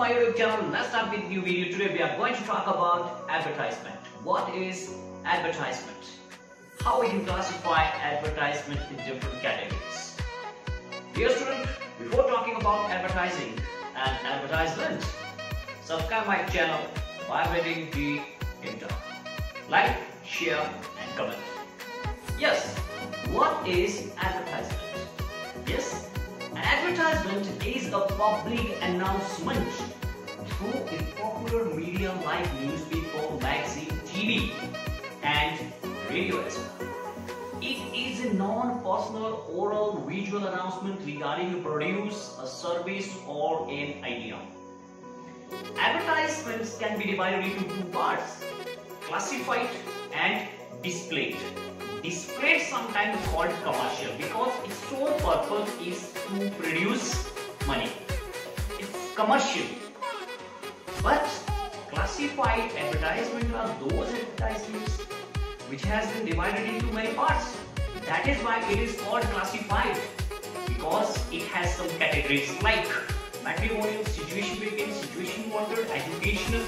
my YouTube channel. Let's start with new video. Today we are going to talk about advertisement. What is advertisement? How we can classify advertisement in different categories. Dear student, before talking about advertising and advertisement, subscribe my channel by rating the intro. Like, share and comment. Yes, what is advertisement? Yes, advertisement is a public announcement through a popular media like newspaper, magazine, TV and radio as well. It is a non-personal oral visual announcement regarding a produce, a service or an idea. Advertisements can be divided into two parts, classified and displayed. Displayed sometimes called commercial because its sole purpose is to produce money. It's commercial. But classified advertisement are those advertisements which has been divided into many parts. That is why it is called classified because it has some categories like matrimonial, situation vacant, situation wanted, educational,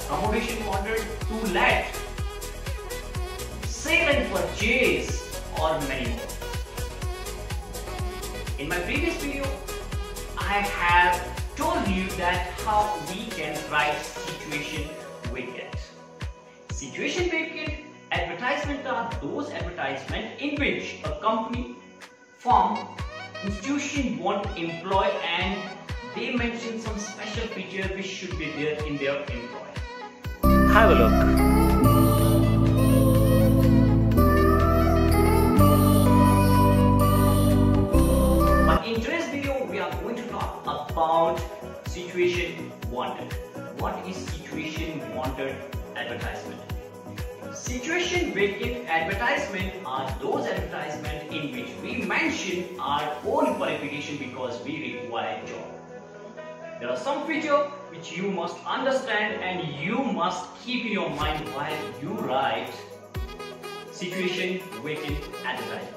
accommodation wanted, to let, sale and purchase or many more. In my previous video, I have told you that how we can write situation vacant. Situation vacant advertisement are those advertisements in which a company, firm, institution want employ and they mention some special feature which should be there in their employee. Have a look. Situation wanted. What is situation wanted advertisement? Situation vacant advertisement are those advertisements in which we mention our own qualification because we require job. There are some features which you must understand and you must keep in your mind while you write situation vacant advertisement.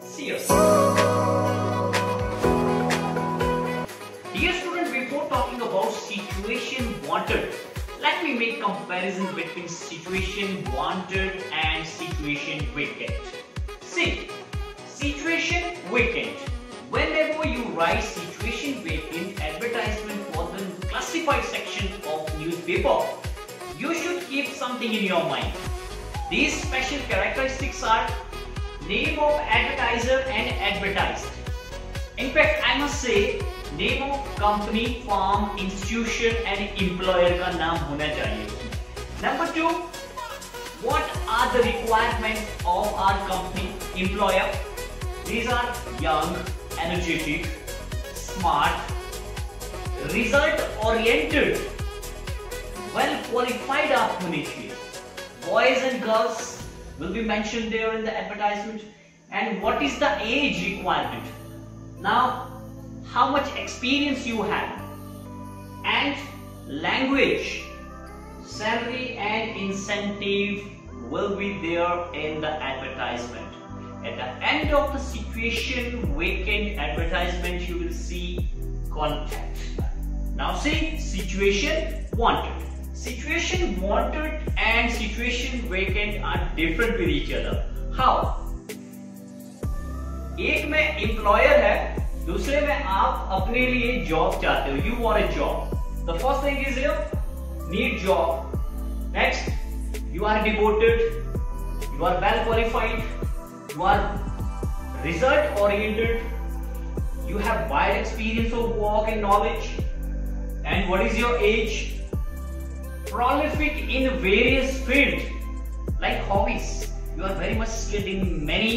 Seriously. Dear about situation wanted, let me make comparison between situation wanted and situation vacant. See, situation vacant. Whenever you write situation vacant advertisement for the classified section of newspaper, you should keep something in your mind. These special characteristics are name of advertiser and advertised. In fact, I must say name of company firm institution and employer का नाम होना चाहिए number two what are the requirements of our company employer these are young energetic smart result oriented well qualified आप होने चाहिए boys and girls will be mentioned there in the advertisement and what is the age requirement now how much experience you have and language salary and incentive will be there in the advertisement. At the end of the situation vacant advertisement you will see contact. Now see situation wanted. Situation wanted and situation vacant are different with each other में employer है, दूसरे में आप अपने लिए job चाहते हो। You war a job the first thing is you need job next you are devoted you are well qualified you are result oriented you have wide experience of work and knowledge and what is your age prolific in various field like hobbies you are very much skilled in many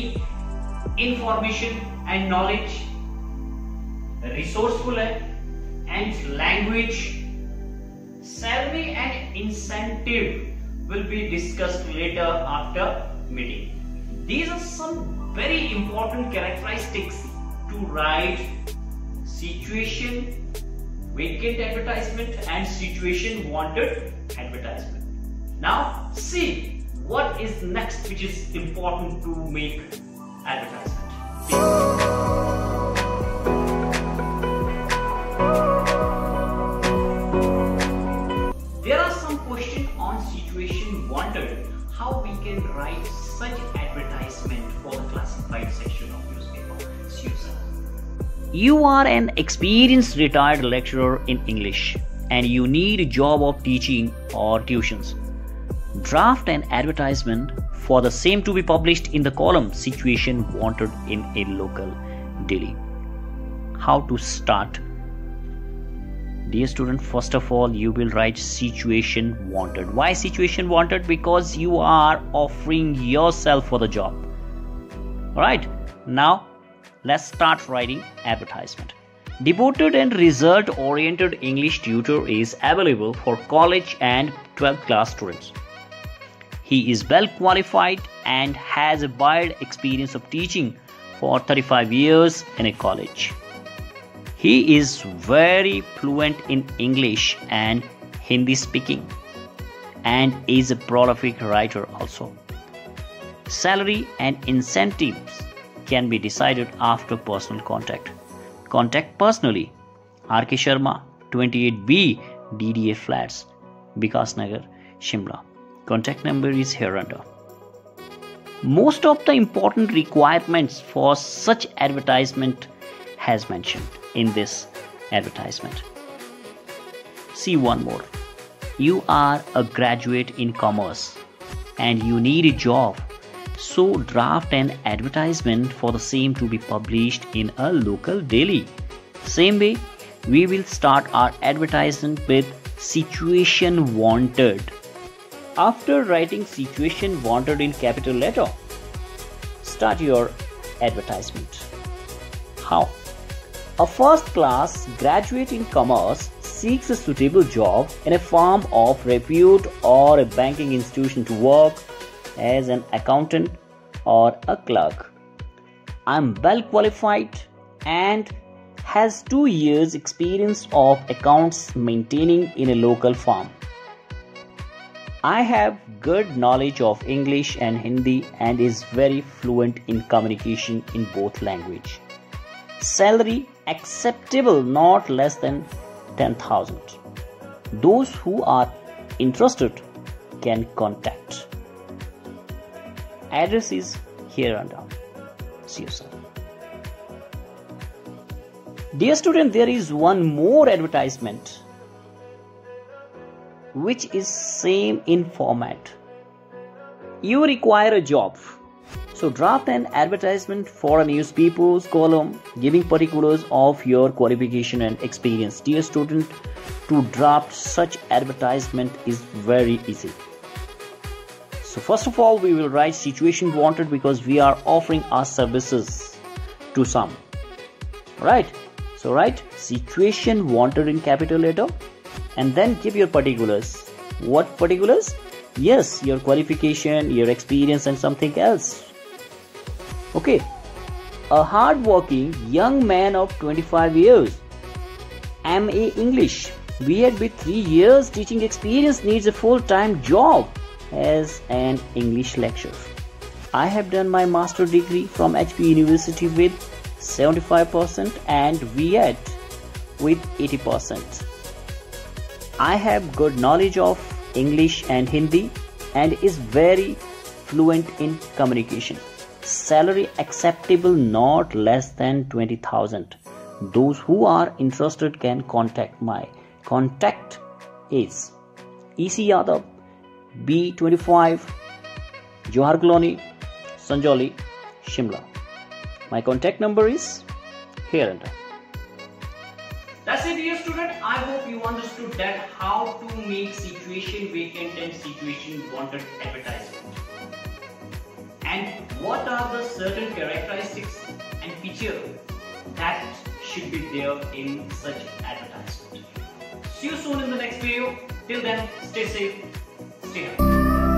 information and knowledge resourceful and language salary and incentive will be discussed later after meeting. These are some very important characteristics to write situation vacant advertisement and situation wanted advertisement. Now see what is next which is important to make advertisement. There are some questions on situation wondered how we can write such advertisement for the classified section of newspaper You are an experienced retired lecturer in English and you need a job of teaching or tuitions. Draft an advertisement for the same to be published in the column Situation Wanted in a local daily. How to start? Dear student, first of all, you will write situation wanted. Why situation wanted? Because you are offering yourself for the job. Alright, now let's start writing advertisement. Devoted and result oriented English tutor is available for college and 12th class students. He is well qualified and has a wide experience of teaching for 35 years in a college. He is very fluent in English and Hindi speaking and is a prolific writer also. Salary and incentives can be decided after personal contact. Contact personally RK Sharma 28B DDA Flats Vikas Nagar Shimla. Contact number is here under. Most of the important requirements for such advertisement has mentioned in this advertisement. See one more. You are a graduate in commerce and you need a job. So draft an advertisement for the same to be published in a local daily. Same way, we will start our advertisement with situation wanted. After writing situation wanted in capital letter, start your advertisement. How? A first class graduate in commerce seeks a suitable job in a firm of repute or a banking institution to work as an accountant or a clerk. I'm well qualified and has 2 years experience of accounts maintaining in a local firm. I have good knowledge of English and Hindi and is very fluent in communication in both language. Salary acceptable not less than 10000. Those who are interested can contact. Address is here and down. See you soon. Dear student, there is one more advertisement which is same in format. You require a job. So draft an advertisement for a newspaper's column giving particulars of your qualification and experience. Dear student, to draft such advertisement is very easy. So first of all, we will write situation wanted because we are offering our services to some. Right? So write situation wanted in capital letter and then give your particulars. What particulars? Yes, your qualification, your experience, and something else. Okay, a hard-working young man of 25 years, MA English, B.Ed with 3 years teaching experience needs a full-time job as an English lecturer. I have done my master degree from HP University with 75% and B.Ed with 80%. I have good knowledge of English and Hindi and is very fluent in communication. Salary acceptable not less than 20,000. Those who are interested can contact my contact is EC Yadav B25 Johar Colony Sanjoli Shimla. My contact number is here and I hope you understood that how to make situation vacant and situation wanted advertisement. And what are the certain characteristics and features that should be there in such advertisement. See you soon in the next video. Till then, stay safe, stay healthy.